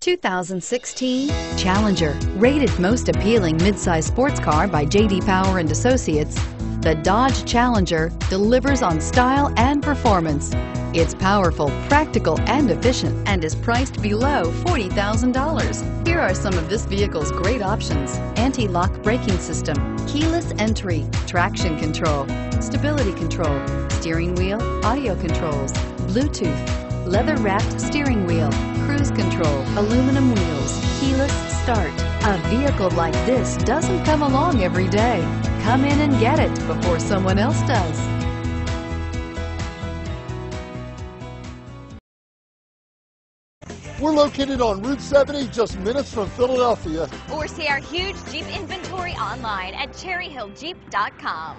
2016 Challenger, rated most appealing midsize sports car by J.D. Power and Associates. The Dodge Challenger delivers on style and performance. It's powerful, practical, and efficient and is priced below $40,000. Here are some of this vehicle's great options. Anti-lock braking system, keyless entry, traction control, stability control, steering wheel, audio controls, Bluetooth, leather-wrapped steering wheel, cruise control, aluminum wheels, keyless start. A vehicle like this doesn't come along every day. Come in and get it before someone else does. We're located on Route 70, just minutes from Philadelphia. Or see our huge Jeep inventory online at cherryhilljeep.com.